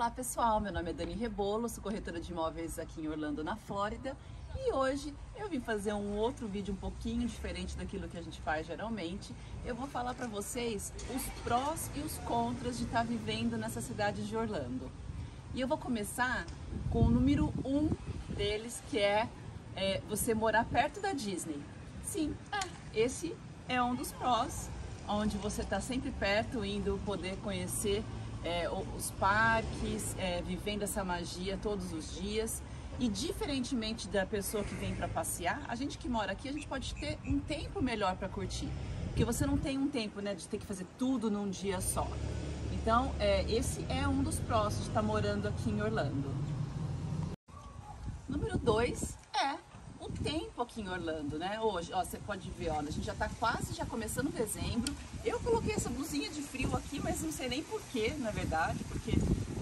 Olá pessoal, meu nome é Dani Rebolo, sou corretora de imóveis aqui em Orlando, na Flórida e hoje eu vim fazer um outro vídeo um pouquinho diferente daquilo que a gente faz geralmente. Eu vou falar para vocês os prós e os contras de estar vivendo nessa cidade de Orlando. E eu vou começar com o número um deles, que é, é você morar perto da Disney. Sim, esse é um dos prós, onde você está sempre perto, indo poder conhecer é, os parques, é, vivendo essa magia todos os dias. E diferentemente da pessoa que vem para passear, a gente que mora aqui, a gente pode ter um tempo melhor para curtir. Porque você não tem um tempo né, de ter que fazer tudo num dia só. Então, é, esse é um dos prós de estar morando aqui em Orlando. Número 2 tem um pouquinho Orlando, né? Hoje, ó, você pode ver, ó, a gente já tá quase já começando dezembro. Eu coloquei essa blusinha de frio aqui, mas não sei nem porquê, na verdade, porque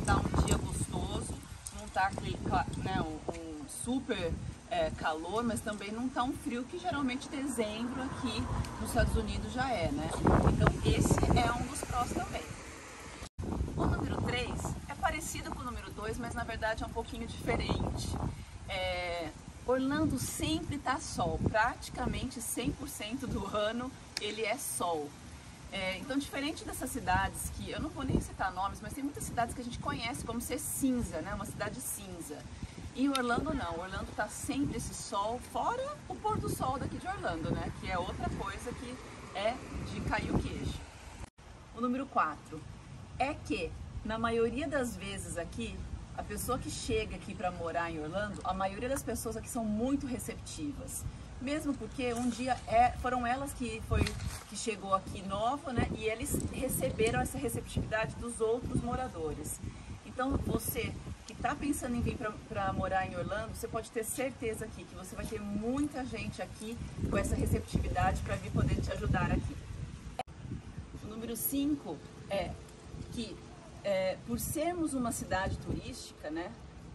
tá um dia gostoso, não tá aquele, né, um, super é, calor, mas também não tá um frio que geralmente dezembro aqui nos Estados Unidos já é, né? Então esse é um dos prós também. O número 3 é parecido com o número 2, mas na verdade é um pouquinho diferente. É, Orlando sempre tá sol, praticamente 100% do ano ele é sol. É, então, diferente dessas cidades que eu não vou nem citar nomes, mas tem muitas cidades que a gente conhece como ser cinza, né? Uma cidade cinza. E Orlando não, Orlando tá sempre esse sol, fora o pôr do sol daqui de Orlando, né? Que é outra coisa que é de cair o queijo. O número 4 é que, na maioria das vezes aqui, a pessoa que chega aqui para morar em Orlando, a maioria das pessoas aqui são muito receptivas mesmo porque um dia é, foram elas que foi que chegou aqui nova, né? E eles receberam essa receptividade dos outros moradores. Então você que está pensando em vir para morar em Orlando, você pode ter certeza aqui que você vai ter muita gente aqui com essa receptividade para vir poder te ajudar aqui. O número 5 é que é, por sermos uma cidade turística, né?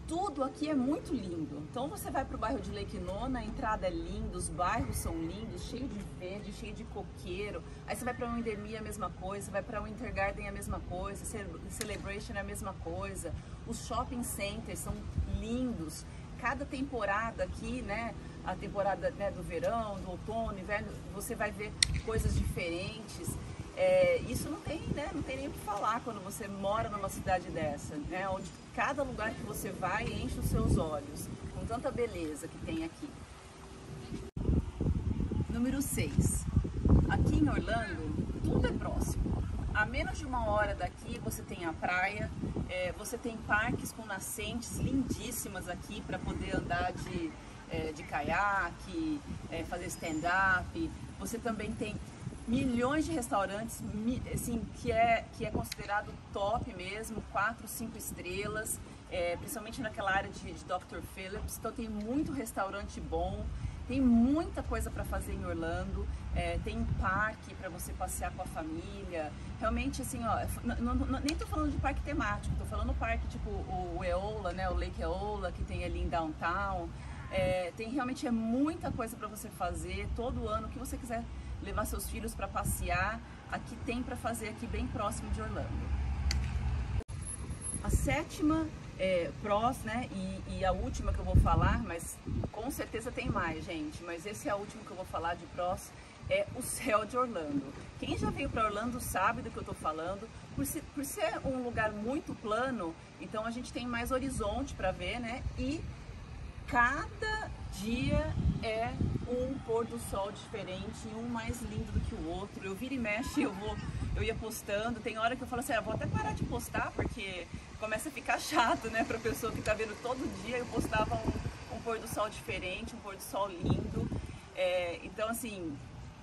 tudo aqui é muito lindo. Então você vai para o bairro de Lake Nona, a entrada é linda, os bairros são lindos, cheio de verde, cheio de coqueiro. Aí você vai para o Endemia, a mesma coisa, vai para o Winter Garden, a mesma coisa, Celebration é a mesma coisa. Os shopping centers são lindos. Cada temporada aqui, né, a temporada né, do verão, do outono, inverno, você vai ver coisas diferentes. É, isso não tem, né, não tem nem o que falar quando você mora numa cidade dessa, né, onde cada lugar que você vai enche os seus olhos, com tanta beleza que tem aqui. Número 6. Aqui em Orlando, tudo é próximo. A menos de uma hora daqui você tem a praia, é, você tem parques com nascentes lindíssimas aqui para poder andar de, é, de caiaque, é, fazer stand-up. Você também tem milhões de restaurantes, assim, que é, que é considerado top mesmo, quatro, cinco estrelas, é, principalmente naquela área de, de Dr. Phillips. Então tem muito restaurante bom, tem muita coisa para fazer em Orlando, é, tem parque para você passear com a família. Realmente, assim, ó, nem tô falando de parque temático, tô falando parque tipo o Eola, né, o Lake Eola, que tem ali em downtown. É, tem realmente é muita coisa para você fazer todo ano, o que você quiser levar seus filhos para passear, aqui tem para fazer aqui bem próximo de Orlando. A sétima é, prós, né, e, e, a última que eu vou falar, mas com certeza tem mais, gente, mas esse é o último que eu vou falar de prós, é o céu de Orlando. Quem já veio para Orlando sabe do que eu estou falando. Por ser, por ser um lugar muito plano, então a gente tem mais horizonte para ver, né? E cada dia é um pôr do sol diferente, um mais lindo do que o outro. Eu viro e mexe, eu vou, eu ia postando. Tem hora que eu falo assim, ah, vou até parar de postar porque começa a ficar chato, né, pra pessoa que tá vendo todo dia. Eu postava um, um pôr do sol diferente, um pôr do sol lindo. É, então, assim,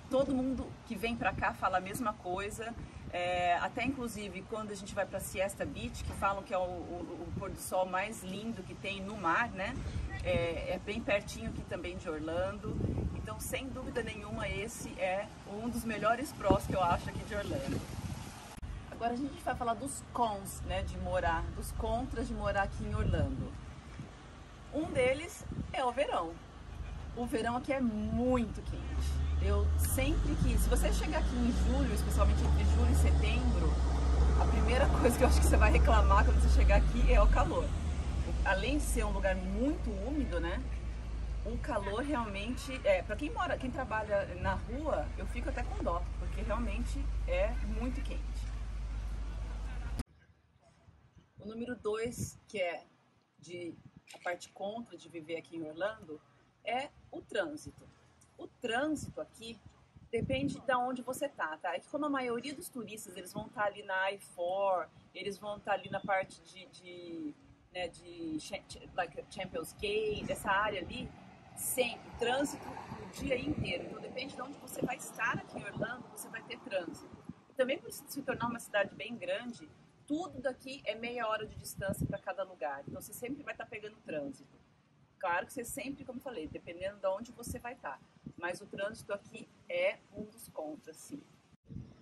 todo mundo que vem pra cá fala a mesma coisa. É, até inclusive quando a gente vai para Siesta Beach, que falam que é o, o, o, pôr do sol mais lindo que tem no mar, né? É, é, bem pertinho aqui também de Orlando. Então, sem dúvida nenhuma, esse é um dos melhores prós que eu acho aqui de Orlando. Agora a gente vai falar dos cons, né, de morar, dos contras de morar aqui em Orlando. Um deles é o verão. O verão aqui é muito quente. Eu sempre que, se você chegar aqui em julho, especialmente entre julho e setembro, a primeira coisa que eu acho que você vai reclamar quando você chegar aqui é o calor. Além de ser um lugar muito úmido, né? O calor realmente, é, para quem mora, quem trabalha na rua, eu fico até com dó, porque realmente é muito quente. O número dois, que é de a parte contra de viver aqui em Orlando, é o trânsito. O trânsito aqui depende de onde você tá, tá? É que como a maioria dos turistas, eles vão estar tá ali na I-4, eles vão estar tá ali na parte de, de, né, de like Champions Gate, essa área ali, sempre, trânsito o dia inteiro. Então depende de onde você vai estar aqui em Orlando, você vai ter trânsito. Também por se tornar uma cidade bem grande, tudo daqui é meia hora de distância para cada lugar. Então você sempre vai estar tá pegando trânsito. Claro que você sempre, como eu falei, dependendo de onde você vai estar. Tá. Mas o trânsito aqui é um dos contras, sim.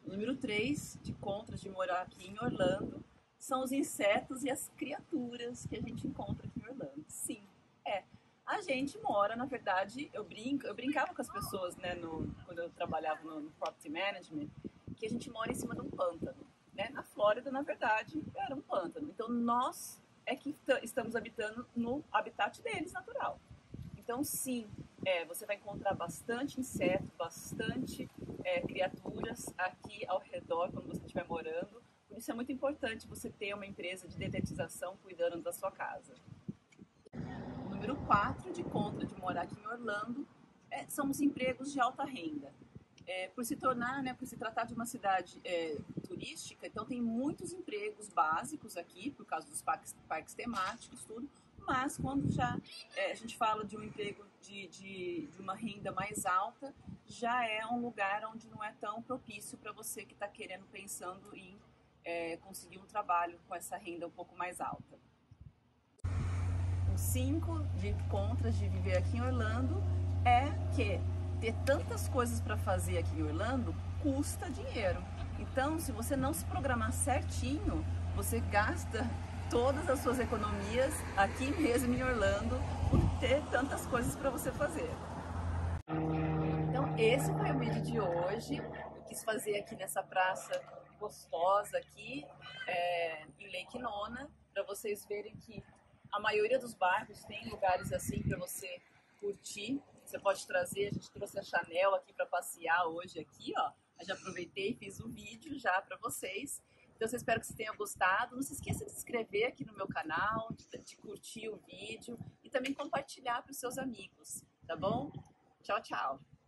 O número 3 de contras de morar aqui em Orlando são os insetos e as criaturas que a gente encontra aqui em Orlando. Sim, é. A gente mora, na verdade, eu brinco, eu brincava com as pessoas, né, no, quando eu trabalhava no, no property management, que a gente mora em cima de um pântano. Né? Na Flórida, na verdade, era um pântano. Então nós é que estamos habitando no habitat deles natural. Então sim, é, você vai encontrar bastante inseto, bastante é, criaturas aqui ao redor quando você estiver morando. Por isso é muito importante você ter uma empresa de detetização cuidando da sua casa. Número 4 de contra de morar aqui em Orlando é, são os empregos de alta renda. É, por se tornar, né, por se tratar de uma cidade é, turística, então tem muitos empregos básicos aqui, por causa dos parques, parques temáticos, tudo, mas quando já é, a gente fala de um emprego de, de, de, uma renda mais alta, já é um lugar onde não é tão propício para você que está querendo, pensando em é, conseguir um trabalho com essa renda um pouco mais alta. Os cinco de contras de viver aqui em Orlando é que ter tantas coisas para fazer aqui em Orlando custa dinheiro. Então, se você não se programar certinho, você gasta todas as suas economias aqui mesmo em Orlando por ter tantas coisas para você fazer. Então, esse foi o vídeo de hoje. Eu quis fazer aqui nessa praça gostosa aqui é, em Lake Nona, para vocês verem que a maioria dos bairros tem lugares assim para você curtir você pode trazer, a gente trouxe a Chanel aqui para passear hoje aqui, ó. Eu já aproveitei e fiz um vídeo já para vocês. Então, eu espero que vocês tenham gostado. Não se esqueça de se inscrever aqui no meu canal, de, de curtir o vídeo e também compartilhar para os seus amigos, tá bom? Tchau, tchau!